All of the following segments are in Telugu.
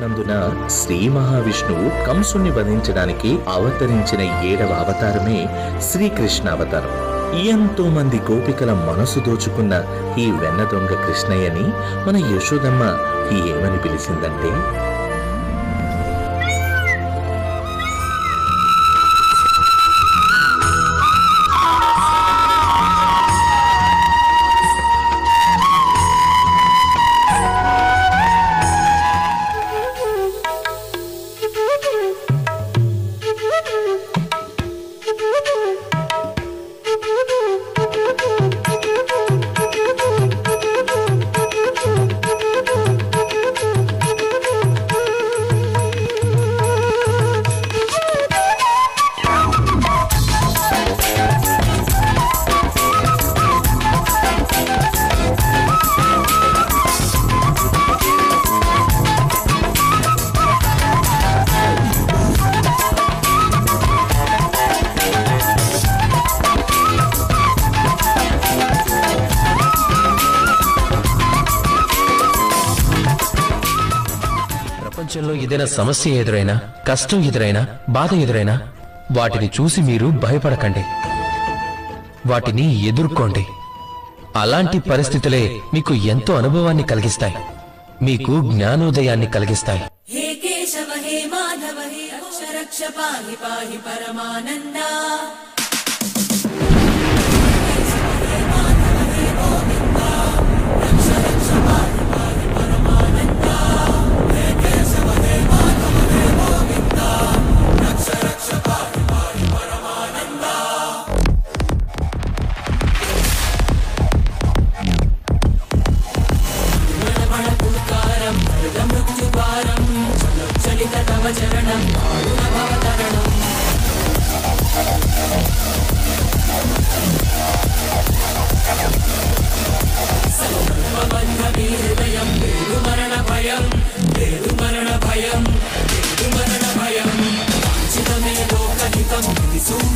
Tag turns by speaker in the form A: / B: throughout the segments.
A: నందున శ్రీ మహావిష్ణువు కంసుని వధించడానికి అవతరించిన ఏడవ అవతారమే శ్రీకృష్ణ అవతారం ఎంతో మంది గోపికల మనసు దోచుకున్న ఈ వెన్న దొంగ కృష్ణయ్యని మన యశోదమ్మ ఏమని పిలిచిందంటే
B: ప్రపంచంలో ఏదైనా సమస్య ఎదురైనా కష్టం ఎదురైనా బాధ ఎదురైనా వాటిని చూసి మీరు భయపడకండి. వాటిని ఎదుర్కోండి. అలాంటి పరిస్థితులే మీకు ఎంతో అనుభవాన్ని కలిగిస్తాయి. మీకు జ్ఞానోదయాన్ని కలిగిస్తాయి.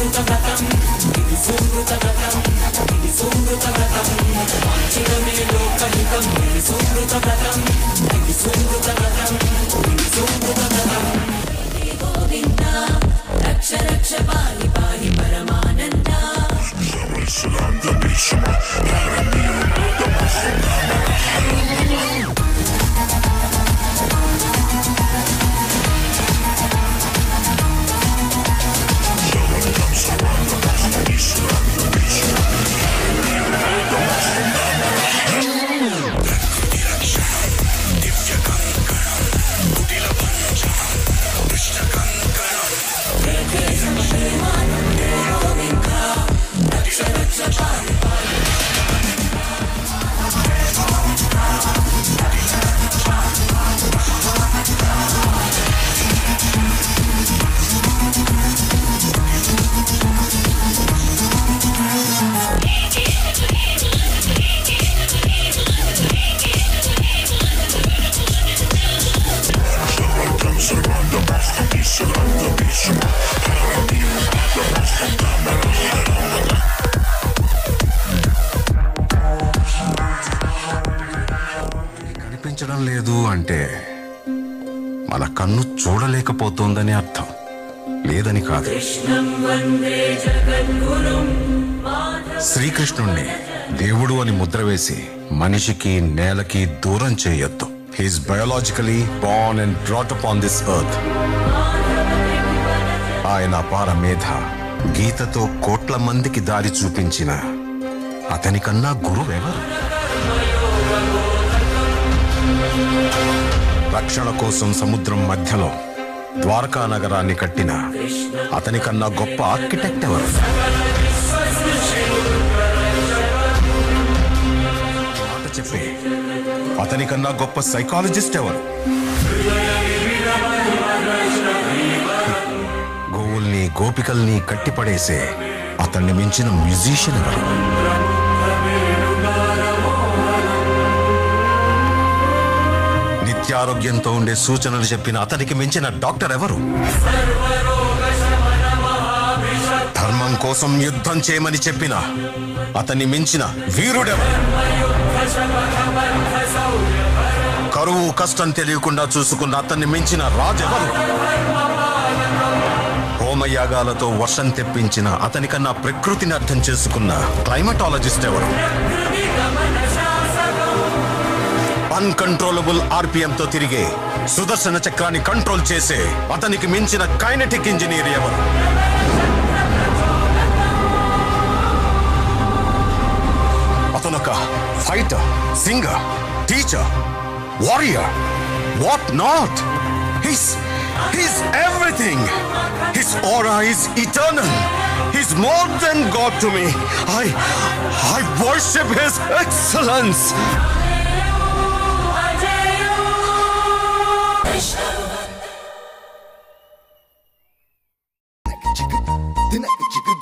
B: సుమృత వ్రతం ఇది సుమృత వ్రతం ఇది సుమృత వ్రతం వంచడమే లోకహితం ఇది సుమృత వ్రతం ఇది సుమృత వ్రతం ఇది సుమృత వ్రతం గోవింద రక్ష రక్ష పాలి పాలి పరమానంద
C: Jerusalem, the nation, Laramie, the Muslim.
D: లేదు అంటే మన కన్ను చూడలేకపోతోందని అర్థం. లేదని కాదు. శ్రీకృష్ణుణ్ణి దేవుడు అని ముద్ర వేసి మనిషికి నేలకి దూరం చేయొద్దు. He's biologically born and brought up on this earth ఆయన అపార మేధ గీతతో కోట్ల మందికి దారి చూపించిన అతనికన్నా గురువెవరు? రక్షణ కోసం సముద్రం మధ్యలో ద్వారకా నగరాన్ని కట్టిన అతనికన్నా గొప్ప ఆర్కిటెక్ట్ ఎవరు? మాట చెప్పే. అతనికన్నా గొప్ప సైకాలజిస్ట్ ఎవరు? గోవుల్ని గోపికల్ని కట్టిపడేసే అతన్ని మించిన మ్యూజిషియన్ ఎవరు? ఆరోగ్యంతో ఉండే సూచనలు చెప్పిన అతనికి మించిన డాక్టర్ ఎవరు? ధర్మం కోసం యుద్ధం చేయమని చెప్పిన అతన్ని మించిన వీరుడెవరు? కరువు కష్టం తెలియకుండా చూసుకున్న అతన్ని మించిన రాజెవరు? హోమయాగాలతో వర్షం తెప్పించిన అతనికన్నా ప్రకృతిని అర్థం చేసుకున్న క్లైమటాలజిస్ట్ ఎవరు? అన్కంట్రోలబుల్ ఆర్పిఎం తో తిరిగే సుదర్శన చక్రాన్ని కంట్రోల్ చేసే అతనికి మించిన కైనటిక్ ఇంజనీర్ ఎవరు అతనొక fighter singer teacher warrior what not his his everything his aura is eternal he's more than god to me i i worship his excellence Dinaka chicken.